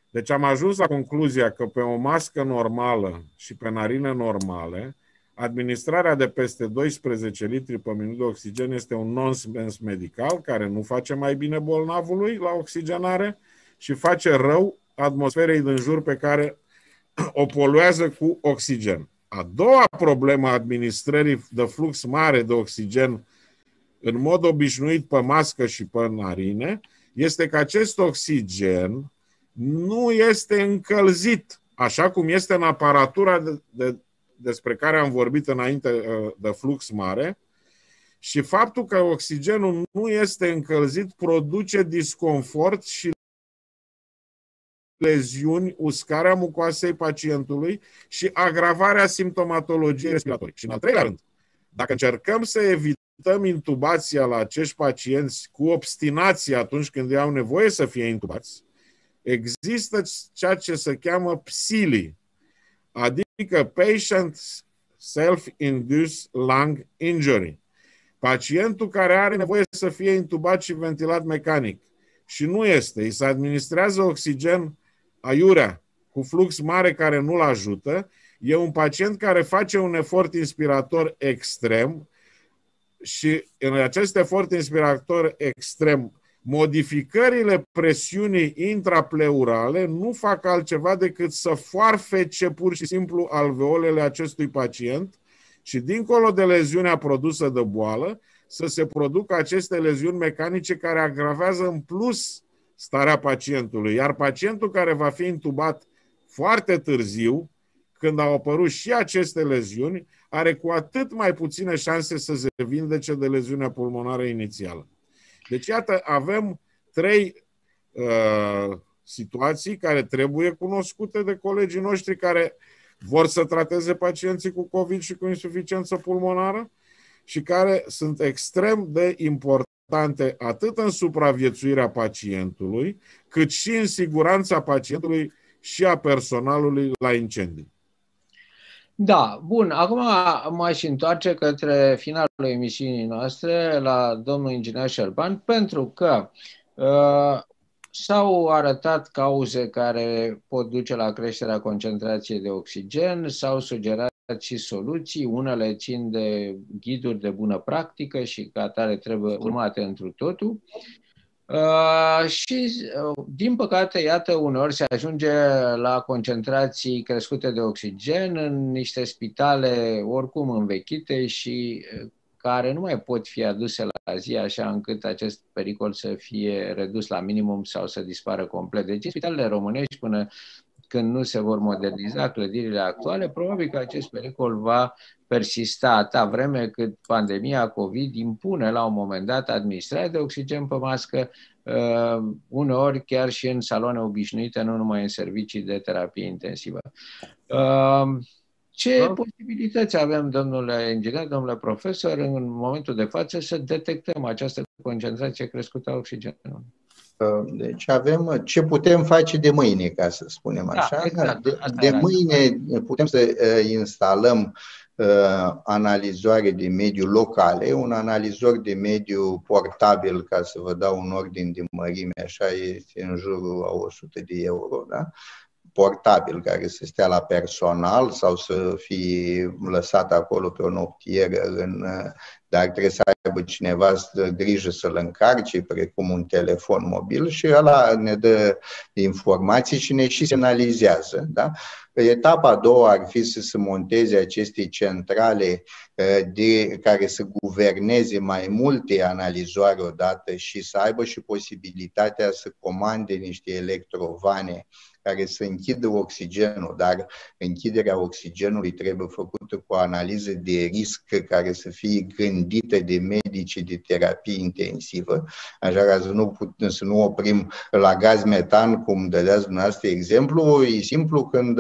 Deci am ajuns la concluzia că pe o mască normală și pe narine normale, administrarea de peste 12 litri pe minut de oxigen este un nonsens medical care nu face mai bine bolnavului la oxigenare și face rău atmosferei din jur pe care o poluează cu oxigen. A doua problemă a administrării de flux mare de oxigen în mod obișnuit pe mască și pe narine este că acest oxigen nu este încălzit, așa cum este în aparatura de, de, despre care am vorbit înainte uh, de flux mare, și faptul că oxigenul nu este încălzit produce disconfort și leziuni, uscarea mucoasei pacientului și agravarea simptomatologiei respiratorii. Și în al treilea rând, dacă încercăm să evităm intubația la acești pacienți cu obstinație atunci când ei au nevoie să fie intubați, există ceea ce se cheamă PSILI, adică Patient Self-Induced Lung Injury. Pacientul care are nevoie să fie intubat și ventilat mecanic și nu este, îi se administrează oxigen aiurea cu flux mare care nu-l ajută, e un pacient care face un efort inspirator extrem și în acest efort inspirator extrem, modificările presiunii intrapleurale nu fac altceva decât să foarfece pur și simplu alveolele acestui pacient și dincolo de leziunea produsă de boală, să se producă aceste leziuni mecanice care agravează în plus starea pacientului. Iar pacientul care va fi intubat foarte târziu, când au apărut și aceste leziuni, are cu atât mai puține șanse să se vindece de leziunea pulmonară inițială. Deci, iată, avem trei uh, situații care trebuie cunoscute de colegii noștri care vor să trateze pacienții cu COVID și cu insuficiență pulmonară și care sunt extrem de importante importante atât în supraviețuirea pacientului, cât și în siguranța pacientului și a personalului la incendii. Da, bun. Acum m-aș întoarce către finalul emisiunii noastre la domnul inginer Șerban, pentru că uh, s-au arătat cauze care pot duce la creșterea concentrației de oxigen, s-au sugerat și soluții, unele țin de ghiduri de bună practică și ca atare trebuie urmate întru totul. Uh, și, uh, din păcate, iată, uneori se ajunge la concentrații crescute de oxigen în niște spitale oricum învechite și uh, care nu mai pot fi aduse la zi așa încât acest pericol să fie redus la minimum sau să dispară complet. Deci spitalele românești până când nu se vor moderniza clădirile actuale, probabil că acest pericol va persista atâta vreme cât pandemia COVID impune la un moment dat administrarea de oxigen pe mască, uh, uneori chiar și în saloane obișnuite, nu numai în servicii de terapie intensivă. Uh, ce da. posibilități avem, domnule inginer, domnule profesor, în momentul de față să detectăm această concentrație crescută a oxigenului? Deci avem ce putem face de mâine, ca să spunem da, așa. Exact. De, de mâine putem să uh, instalăm uh, analizoare de mediu locale, un analizor de mediu portabil, ca să vă dau un ordin de mărime, așa este în jurul a 100 de euro, da? portabil care să stea la personal sau să fie lăsat acolo pe o noptieră în dar trebuie să aibă cineva grijă să-l încarce, precum un telefon mobil și ăla ne dă informații și ne și semnalizează. Da? Etapa a doua ar fi să se monteze aceste centrale eh, de, care să guverneze mai multe analizoare odată și să aibă și posibilitatea să comande niște electrovane care să închidă oxigenul, dar închiderea oxigenului trebuie făcută cu o analiză de risc care să fie gândită de medici de terapie intensivă, așa ca să nu, putem, să nu oprim la gaz metan, cum dădeați dumneavoastră exemplu, e simplu când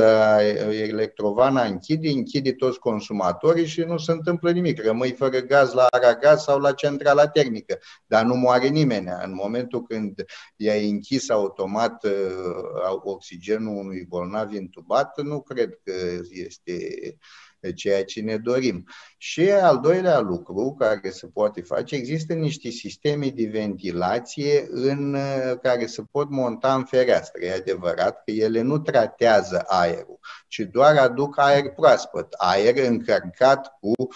electrovana închide, închide toți consumatorii și nu se întâmplă nimic. Rămâi fără gaz la aragaz sau la centrala termică, dar nu moare nimeni. În momentul când i-ai închis automat uh, oxigenul, oxigenul unui bolnav intubat, nu cred că este ceea ce ne dorim. Și al doilea lucru care se poate face, există niște sisteme de ventilație în care se pot monta în fereastră. E adevărat că ele nu tratează aerul, ci doar aduc aer proaspăt, aer încărcat cu um,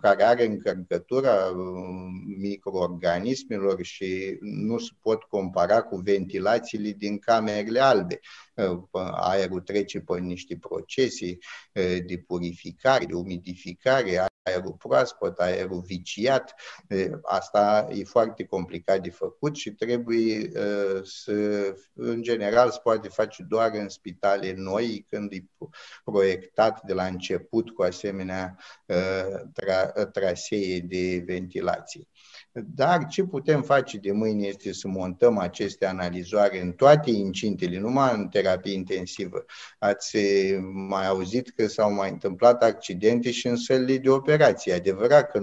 care are încărcătura um, microorganismelor și nu se pot compara cu ventilațiile din camerele albe. Uh, aerul trece pe niște procese uh, de purificare, de umidificare, aerul proaspăt, aerul viciat. Asta e foarte complicat de făcut și trebuie să, în general, se poate face doar în spitale noi, când e proiectat de la început cu asemenea tra- trasee de ventilație. Dar ce putem face de mâine este să montăm aceste analizoare în toate incintele, numai în terapie intensivă. Ați mai auzit că s-au mai întâmplat accidente și în sălile de operație. Adevărat că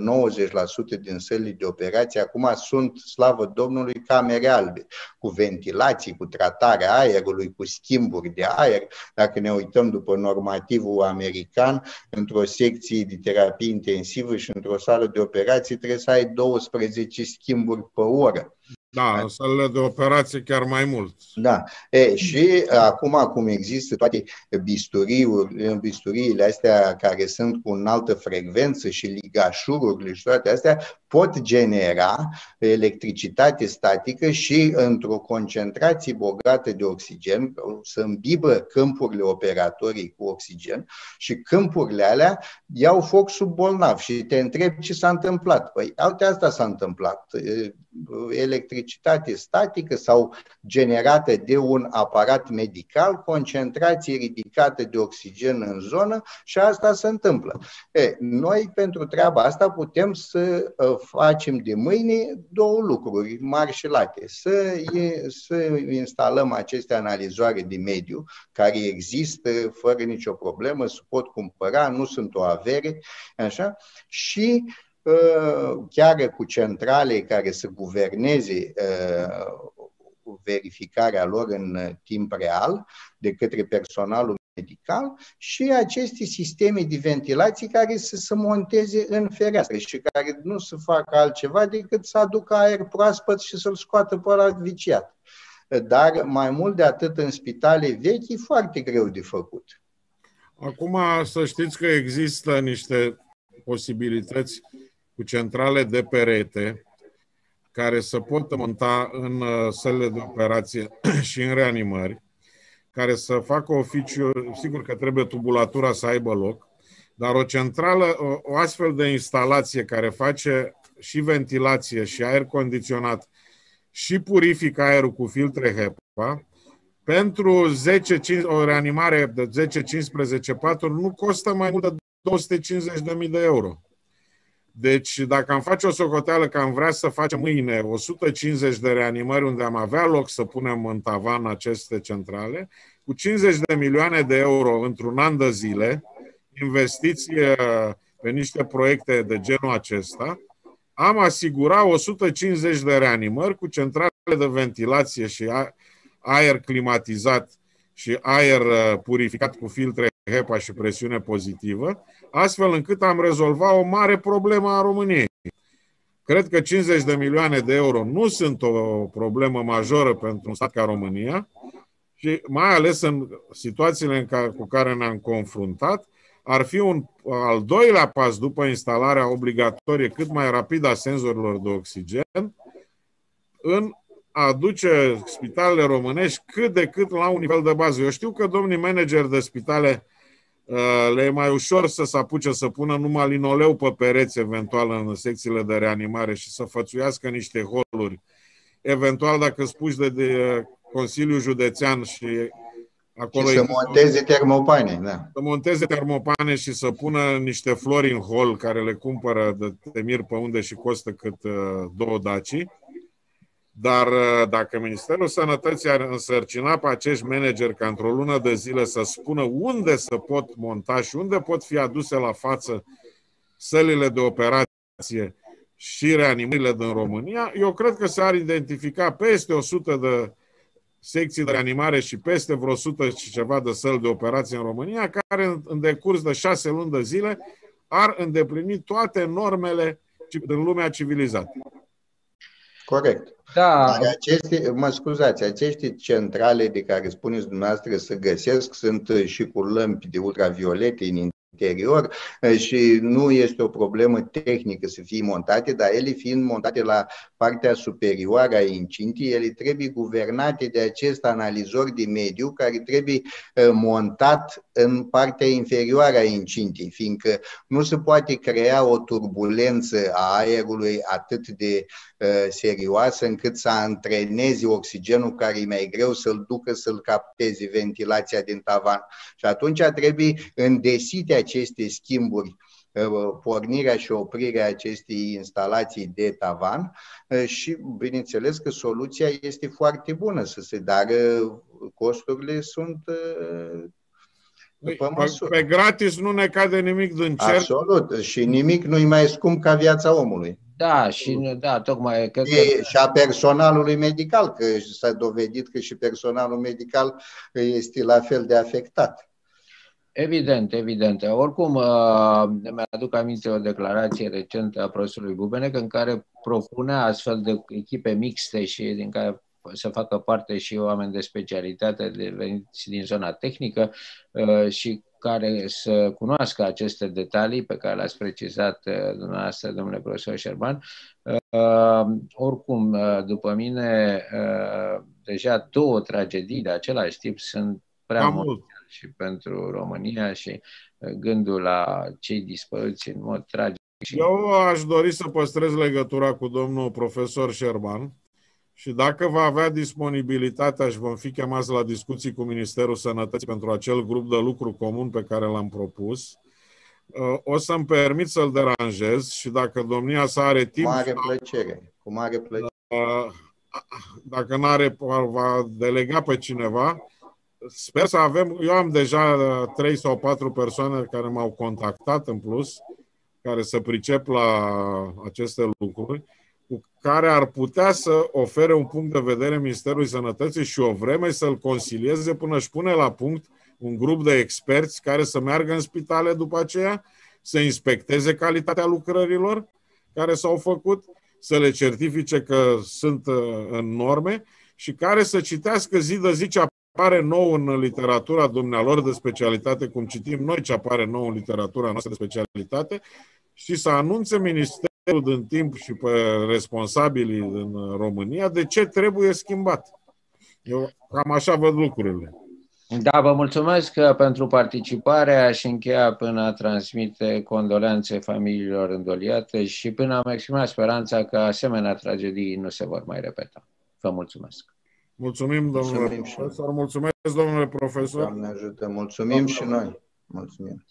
90% din sălile de operație acum sunt, slavă Domnului, camere albe, cu ventilații, cu tratarea aerului, cu schimburi de aer. Dacă ne uităm după normativul american, într-o secție de terapie intensivă și într-o sală de operație trebuie să ai 12 10 schimburi pe oră. Da, în salele de operație chiar mai mult. Da. E, și acum, cum există toate bisturiile astea care sunt cu înaltă frecvență și ligașururile și toate astea, pot genera electricitate statică și într-o concentrație bogată de oxigen, să îmbibă câmpurile operatorii cu oxigen și câmpurile alea iau foc sub bolnav și te întrebi ce s-a întâmplat. Păi, alte asta s-a întâmplat. Electricitate statică sau generată de un aparat medical, concentrație ridicată de oxigen în zonă și asta se întâmplă. E, noi pentru treaba asta putem să ă, facem de mâine două lucruri mari și late. Să, să instalăm aceste analizoare de mediu care există fără nicio problemă, se pot cumpăra, nu sunt o avere, așa, și ă, chiar cu centrale care să guverneze ă, verificarea lor în timp real de către personalul medical și aceste sisteme de ventilație care să se monteze în fereastră și care nu să facă altceva decât să aducă aer proaspăt și să-l scoată pe ăla viciat. Dar mai mult de atât în spitale vechi e foarte greu de făcut. Acum să știți că există niște posibilități cu centrale de perete care să pot monta în uh, sălile de operație și în reanimări care să facă oficiu, sigur că trebuie tubulatura să aibă loc, dar o centrală, o, o astfel de instalație care face și ventilație și aer condiționat și purifică aerul cu filtre HEPA, pentru 10, 5, o reanimare de 10-15 paturi nu costă mai mult de 250.000 de euro. Deci, dacă am face o socoteală că am vrea să facem mâine 150 de reanimări unde am avea loc să punem în tavan aceste centrale, cu 50 de milioane de euro într-un an de zile, investiție pe niște proiecte de genul acesta, am asigurat 150 de reanimări cu centrale de ventilație și aer climatizat și aer uh, purificat cu filtre HEPA și presiune pozitivă, astfel încât am rezolvat o mare problemă a României. Cred că 50 de milioane de euro nu sunt o problemă majoră pentru un stat ca România și mai ales în situațiile în care, cu care ne-am confruntat, ar fi un al doilea pas după instalarea obligatorie cât mai rapidă a senzorilor de oxigen în a aduce spitalele românești cât de cât la un nivel de bază. Eu știu că domnii manageri de spitale uh, le e mai ușor să se apuce să pună numai linoleu pe pereți, eventual, în secțiile de reanimare și să fățuiască niște holuri. Eventual, dacă spui de, de Consiliul Județean și Acolo și să monteze termopane, da. Să monteze termopane și să pună niște flori în hol care le cumpără de temir pe unde și costă cât uh, două daci. Dar uh, dacă Ministerul Sănătății ar însărcina pe acești manageri ca într-o lună de zile să spună unde se pot monta și unde pot fi aduse la față sălile de operație și reanimările din România, eu cred că s-ar identifica peste 100 de secții de reanimare și peste vreo 100 și ceva de săli de operație în România, care în decurs de șase luni de zile ar îndeplini toate normele din lumea civilizată. Corect. Da. Dar aceste, mă scuzați, aceste centrale de care spuneți dumneavoastră să găsesc sunt și cu lămpi de ultraviolete în interior și nu este o problemă tehnică să fie montate, dar ele fiind montate la partea superioară a incintii, ele trebuie guvernate de acest analizor de mediu care trebuie montat în partea inferioară a incintii, fiindcă nu se poate crea o turbulență a aerului atât de serioasă încât să antreneze oxigenul care e mai greu să-l ducă să-l capteze ventilația din tavan. Și atunci trebuie îndesite aceste schimburi pornirea și oprirea acestei instalații de tavan și bineînțeles că soluția este foarte bună să se, dar costurile sunt pe, pe gratis nu ne cade nimic din cer. Absolut. Și nimic nu-i mai scump ca viața omului. Da, și da, tocmai... Că, e, și a personalului medical, că s-a dovedit că și personalul medical este la fel de afectat. Evident, evident. Oricum, uh, mi-aduc aminte o declarație recentă a profesorului Bubenec în care propunea astfel de echipe mixte și din care să facă parte și oameni de specialitate de veniți din zona tehnică uh, și care să cunoască aceste detalii pe care le-ați precizat uh, dumneavoastră, domnule profesor Șerban. Uh, oricum, după mine, deja două tragedii de același tip sunt prea Am mult și pentru România și gândul la cei dispăruți în mod tragic. Eu aș dori să păstrez legătura cu domnul profesor Șerban și dacă va avea disponibilitatea și vom fi chemați la discuții cu Ministerul Sănătății pentru acel grup de lucru comun pe care l-am propus, uh, o să-mi permit să-l deranjez și dacă domnia sa are timp... Cu mare plăcere, cu mare plăcere. Uh, dacă nu are, va delega pe cineva, sper să avem... Eu am deja trei sau patru persoane care m-au contactat în plus, care să pricep la aceste lucruri cu care ar putea să ofere un punct de vedere Ministerului Sănătății și o vreme să-l consilieze până își pune la punct un grup de experți care să meargă în spitale după aceea, să inspecteze calitatea lucrărilor care s-au făcut, să le certifice că sunt uh, în norme și care să citească zi de zi ce apare nou în literatura dumnealor de specialitate, cum citim noi ce apare nou în literatura noastră de specialitate, și să anunțe Ministerul din timp și pe responsabilii din România de ce trebuie schimbat. Eu cam așa văd lucrurile. Da, vă mulțumesc pentru participare. și încheia până a transmite condolențe familiilor îndoliate și până am exprimat speranța că asemenea tragedii nu se vor mai repeta. Vă mulțumesc. Mulțumim, domnule mulțumim profesor. Mulțumesc, domnule profesor. Doamne ajută. Mulțumim Doamne. și noi. Mulțumim.